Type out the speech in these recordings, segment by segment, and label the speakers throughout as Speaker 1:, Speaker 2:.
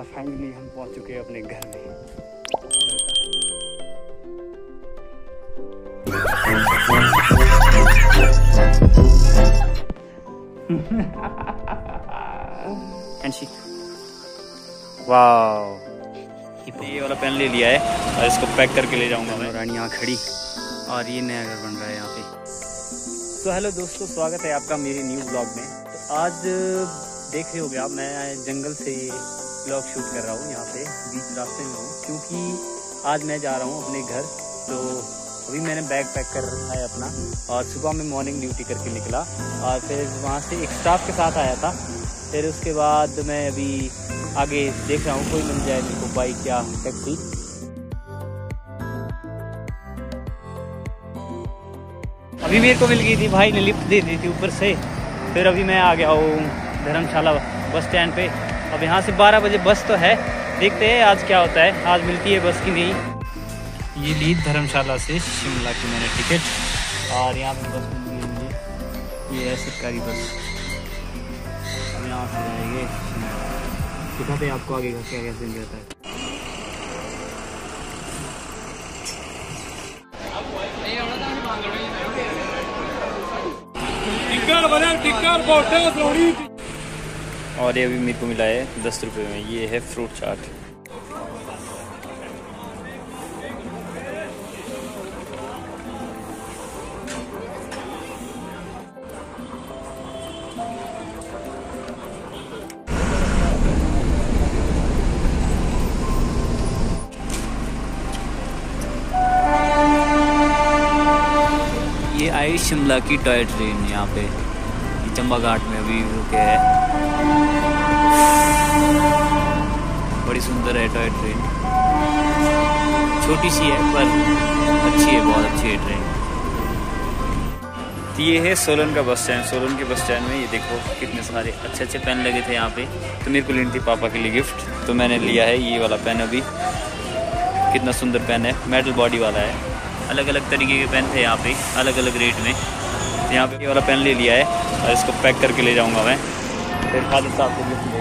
Speaker 1: और फाइनली हम पहुँच चुके हैं अपने घर में। हैंडशेक वाओ ये वाला पेन ले लिया है और इसको पैक करके ले जाऊँगा मैं। रानी यहाँ खड़ी। और ये नया घर बन रहा है यहाँ पे। तो हेलो दोस्तों स्वागत है आपका मेरे न्यू ब्लॉग में। तो आज देख रहे होगे आप मैं जंगल से ब्लॉग शूट कर रहा हूँ यहाँ पे, बीच रास्ते में हूँ, क्योंकि आज मैं जा रहा हूँ अपने घर। तो अभी मैंने बैग पैक कर रखा है अपना और सुबह में मॉर्निंग ड्यूटी करके निकला और फिर वहाँ से एक स्टाफ के साथ आया था। फिर उसके बाद मैं अभी आगे देख रहा हूँ, कोई मिल जाए मेरे को बाइक या टैक्सी अभी मेरे को मिल गई थी भाई ने लिफ्ट दे दी थी ऊपर से। फिर अभी मैं आ गया हूँ धर्मशाला बस स्टैंड पे। अब यहाँ से 12 बजे बस तो है। देखते हैं आज क्या होता है। आज मिलती है बस की नहीं। ये ली धर्मशाला से शिमला की मैंने टिकट। और यहाँ पे बस मिल मुझे। ये है सरकारी बस। अब यहाँ से जाएँगे। दिखाते हैं आपको आगे का क्या क्या सीन रहता है। और ये अभी मेरे को मिला है दस रुपये में। ये है फ्रूट चाट ये आई शिमला की टॉय ट्रेन यहाँ पे। चंबा घाट में अभी रुके है। बड़ी सुंदर है टॉय ट्रेन। छोटी सी है, पर अच्छी है, बहुत अच्छी है ट्रेन। तो ये है सोलन का बस स्टैंड। सोलन के बस स्टैंड में ये देखो कितने सारे अच्छे अच्छे पेन लगे थे यहाँ पे। तो मेरे को लेनी थी पापा के लिए गिफ्ट तो मैंने लिया है ये वाला पेन अभी। कितना सुंदर पेन है मेटल बॉडी वाला है। अलग अलग तरीके के पेन थे यहाँ पे अलग अलग रेट में। तो यहाँ पे ये वाला पेन ले लिया है। और इसको पैक करके ले जाऊँगा मैं। फिर फादर साहब को देंगे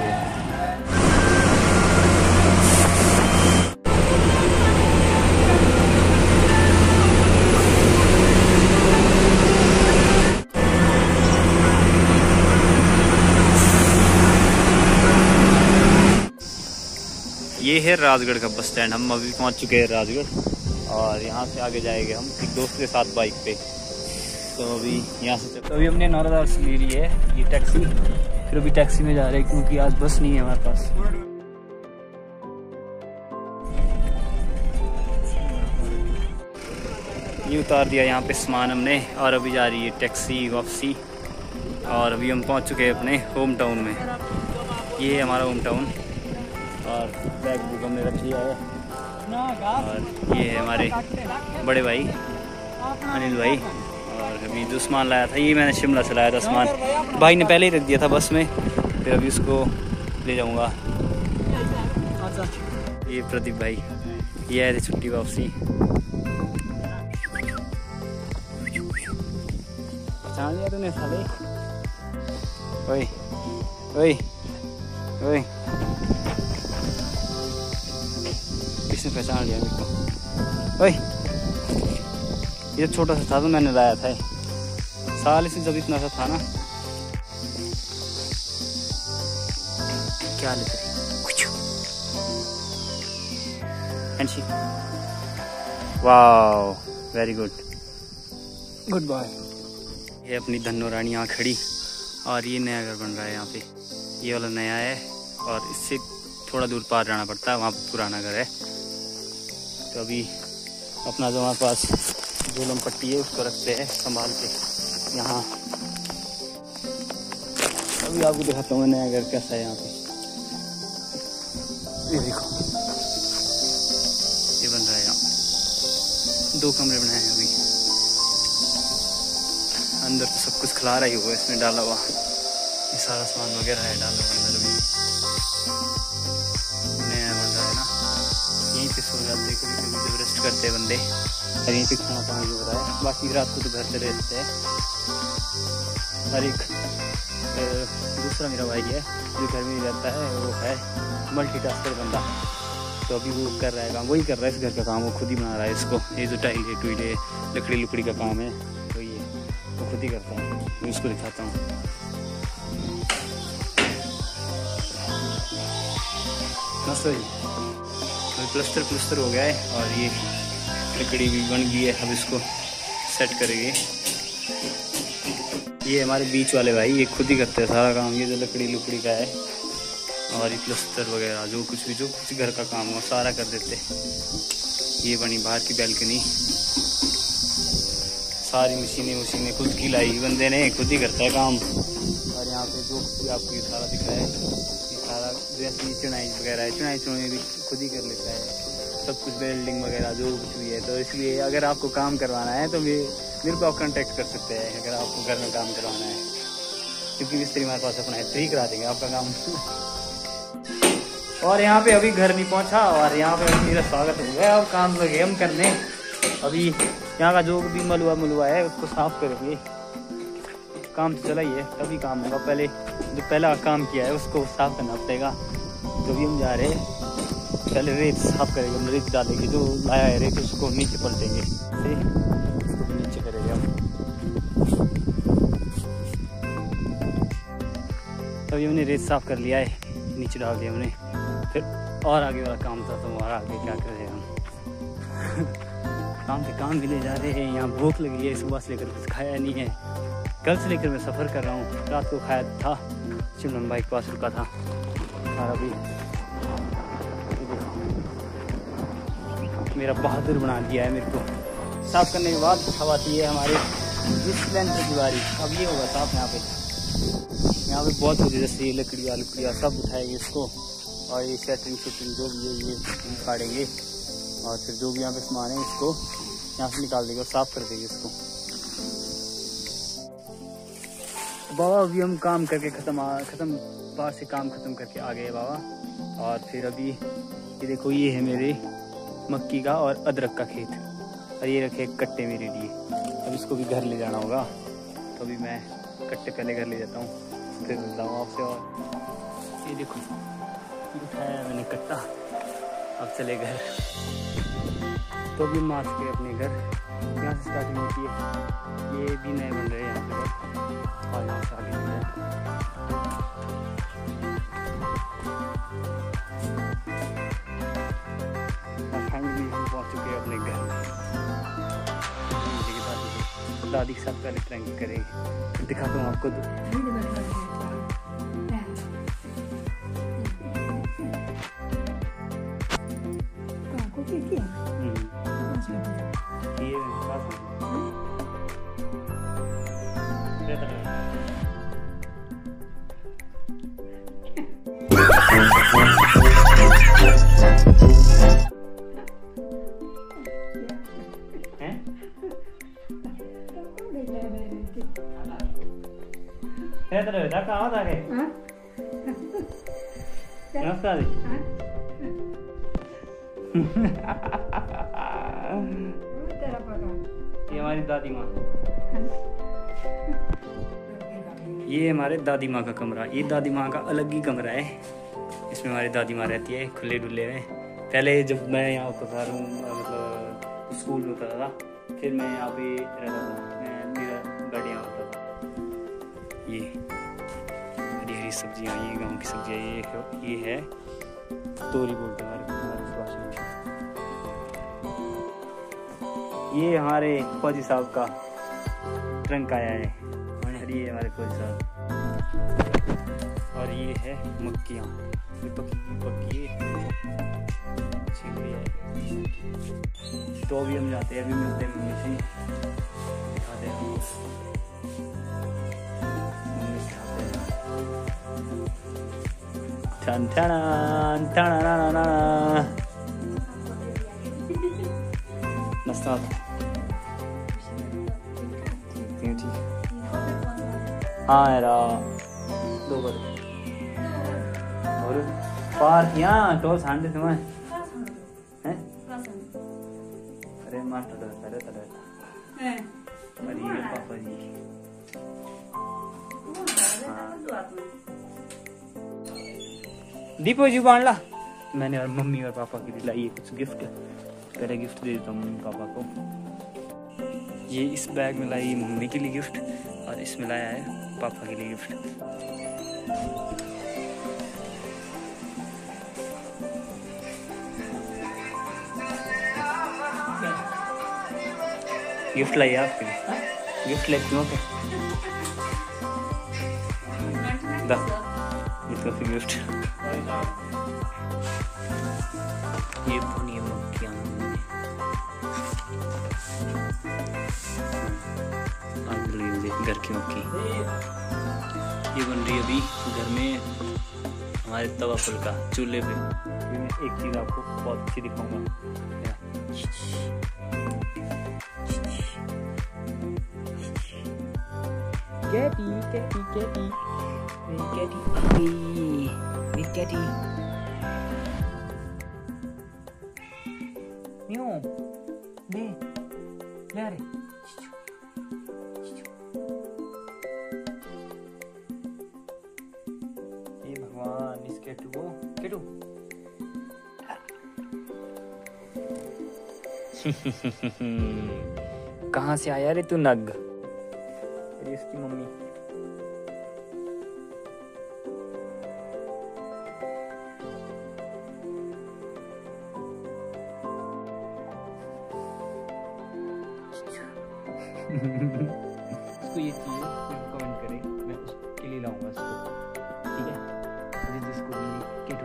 Speaker 1: ये है राजगढ़ का बस स्टैंड। हम अभी पहुँच चुके हैं राजगढ़ और यहाँ से आगे जाएँगे हम। एक दोस्त के साथ बाइक पे। तो अभी यहाँ से तो अभी हमने नौरादार से ले ली है ये टैक्सी फिर अभी टैक्सी में जा रहे हैं क्योंकि आज बस नहीं है हमारे पास। ये उतार दिया यहाँ पे सामान हमने और अभी जा रही है टैक्सी वापसी। और अभी हम पहुँच चुके हैं अपने होम टाउन में। ये है हमारा होम टाउन और बैग बुक हमने रख लिया है। और ये है हमारे बड़े भाई, अनिल भाई। अभी जो सामान लाया था ये मैंने शिमला से लाया था सामान। भाई ने पहले ही रख दिया था बस में फिर अभी उसको ले जाऊँगा। ये प्रदीप भाई ये थे छुट्टी वापसी। पहचान लिया तूने साले। ओए ओए ओए। किसने पहचान लिया मेरे को? ओए। ये छोटा सा था तो मैंने लाया था साल से जब इतना सा था ना। क्या लेते कुछ। Wow very good good bye ये अपनी धनो रानी यहाँ खड़ी। और ये नया घर बन रहा है यहाँ पे। ये वाला नया है। और इससे थोड़ा दूर पार जाना पड़ता है। वहाँ पुराना घर है। तो अभी अपना जो हमारे पास झोलम पट्टी है, उसको रखते हैं, संभाल के। यहाँ। अभी आपको दिखाता हूँ नया घर कैसा है यहाँ पे। ये देखो। ये बन रहा है यहाँ। दो कमरे बनाए हैं अभी। अंदर तो सब कुछ खिला रही हुआ है, इसमें डाला हुआ। ये सारा सामान वगैरह है, डाला हुआ अंदर भी। नया बन रहा है ना। यहीं पे सो जाते कभी कभी जब रेस्ट करते हैं बंदे। और यहीं पे खाना पानी भी हो रहा है। बाकी रात को तो घर से रहते हैं। हर एक दूसरा मेरा भाई है, जो घर में रहता है, वो है मल्टी बंदा। तो अभी वो कर रहा है काम, वही कर रहा है इस घर का काम, वो खुद ही बना रहा है इसको। ये जो टाइल है, टूल है, लकड़ी लुकड़ी का काम है तो ये, वो खुद ही करता है। मैं उसको दिखाता हूँ। मस्त है तो प्लस्तर प्लस्तर हो गया है और ये लकड़ी भी बन गई है। अब इसको सेट करेंगे। ये हमारे बीच वाले भाई, ये खुद ही करते हैं सारा काम। ये जो लकड़ी लुकड़ी का है और ये प्लस्तर वगैरह, जो कुछ भी, जो कुछ घर का काम हो, सारा कर देते ये बनी बाहर की बैल्कनी सारी मशीनें मशीनें खुद की लाई बंदे ने, खुद ही करता है काम। और यहाँ पे जो भी आपको ये सारा दिख रहा है। सारा जैसे चुनाई वगैरह है, चुनाई चुनाई भी खुद ही कर लेता है। सब कुछ वेल्डिंग वगैरह जो कुछ भी है तो इसलिए अगर आपको काम करवाना है तो मेरे को आप कॉन्टेक्ट कर सकते हैं, अगर आपको घर में काम करवाना है। क्योंकि मिस्त्री हमारे पास अपना है तो ही करा देंगे आपका काम। और यहाँ पे अभी घर नहीं पहुँचा, और यहाँ पे मेरा स्वागत हो गया और काम लगे हम करने। अभी यहाँ का जो भी मलुआ मलुआ है, उसको साफ़ करेंगे। काम तो चला ही है, तभी काम होगा। पहले जो पहला काम किया है, उसको साफ़ करना पड़ेगा। तो भी हम जा रहे हैं, पहले रेत साफ़ करेंगे रेत डालेंगे, जो लाया है रेत, उसको नीचे पलटेंगे। उसको नीचे करेंगे हम तभी हमने रेत साफ़ कर लिया है, नीचे डाल दिया हमने। फिर और आगे वाला काम था तो आगे क्या कर रहे हैं हम? काम से काम भी ले जा रहे हैं, यहाँ भूख लगी है, सुबह से लेकर कुछ खाया नहीं है। कल से लेकर मैं सफ़र कर रहा हूँ। रात को खाया था चिमन भाई के पास रुका था। और अभी मेरा बहादुर बना दिया है मेरे को। साफ़ करने के बाद हवा है हमारे लेंथ की दीवारी। अब ये होगा साफ़ यहाँ पे। यहाँ पे बहुत कुछ जैसे ये लकड़ियाँ लकड़ियाँ सब उठाएँगे इसको। और ये सेटिंग सेटिंग जो भी है, ये उखाड़ेंगे और फिर जो भी यहाँ पे सामान है, इसको यहाँ से निकाल देंगे और साफ़ कर देंगे इसको। बाबा, अभी हम काम करके ख़त्म ख़त्म, बाहर से काम ख़त्म करके आ गए बाबा। और फिर अभी, ये देखो, ये है मेरे मक्की का और अदरक का खेत। और ये रखे कट्टे मेरे लिए। अब इसको भी घर ले जाना होगा। तो अभी मैं कट्टे पहले घर ले जाता हूँ। फिर मिलता हूँ आपसे और ये देखो, उठाया मैंने कट्टा। अब चले घर। तो भी मार के अपने घर। यहाँ से स्टार्टिंग होती है। ये भी नए बन रहे हैं यहाँ पे और यहाँ से आगे दादी के साथ पहले ट्रैंक करेंगे। दिखाता हूँ आपको sí. Aquí en el espacio. Fíjate. ඇතර වෙදක් ආවදාගේ වෙනස්කාදී हमारी दादी माँ। ये हमारे दादी माँ का कमरा। ये दादी माँ का अलग ही कमरा है। इसमें हमारी दादी माँ रहती है, खुले डुले में। पहले जब मैं यहाँ होता था, रूम मतलब स्कूल में होता था, फिर मैं यहाँ पे रहता था। मैं, मेरा बेड यहाँ होता था। ये हरी हरी सब्ज़ियाँ, ये गाँव की सब्ज़ियाँ, ये ये है तोरी बोलते हैं ये हमारे फौजी साहब का ट्रंक आया है। और ये हमारे फौजी साहब। और ये है मक्कियाँ। तो अभी हम जाते हैं, अभी मिलते हैं मम्मी से। दिखाते हैं। मम्मी आते हैं। ठन ठन ठन नाश्ता ठीक हाँ यार दो बार और पार यहाँ टोल सांडे तुम्हें हैं? अरे मास्टर तरह तरह अरे ये पापा जी। हाँ। दीपो जी बाँध ला। मैंने और मम्मी और पापा के लिए लाई है कुछ गिफ्ट। पहले गिफ्ट दे देता हूँ मम्मी पापा को। ये इस बैग में लाई मम्मी के लिए गिफ्ट और इसमें लाया है पापा के लिए गिफ्ट। गिफ्ट लाइए आपके लिए। गिफ्ट लेती हूँ इसका फिर गिफ्ट। ये घर की मक्खी ये बन रही है अभी घर में हमारे तवा फुल्का चूल्हे पे मैं एक चीज़ आपको बहुत अच्छी दिखाऊँगा Getty. Getty. Hey, Getty. Mew. Le. Le a रे भगवान इस केटू को केटू कहाँ से आया रे तू नग? अरे इसकी मम्मी।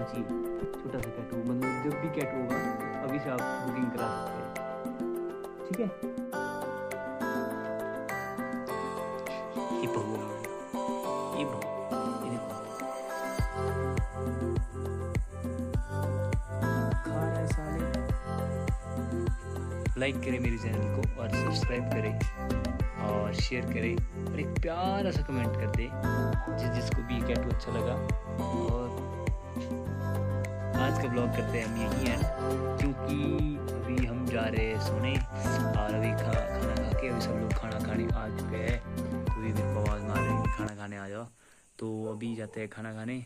Speaker 1: कैटू चाहिए छोटा सा कैटू मतलब जब भी कैटू होगा, अभी से आप बुकिंग करा सकते हैं। ठीक है? ये बहू ये साले लाइक करें मेरे चैनल को और सब्सक्राइब करें और शेयर करें और एक प्यारा सा कमेंट कर दे जिस जिसको भी कैटू अच्छा लगा। और आज का ब्लॉग करते हैं हम यही है, क्योंकि अभी हम जा रहे हैं सोने और अभी खा, खाना खा के अभी सब लोग खाना खाने आ चुके हैं। तो अभी मेरे को आवाज़ मार रहे हैं खाना खाने आ जाओ। तो अभी जाते हैं खाना खाने।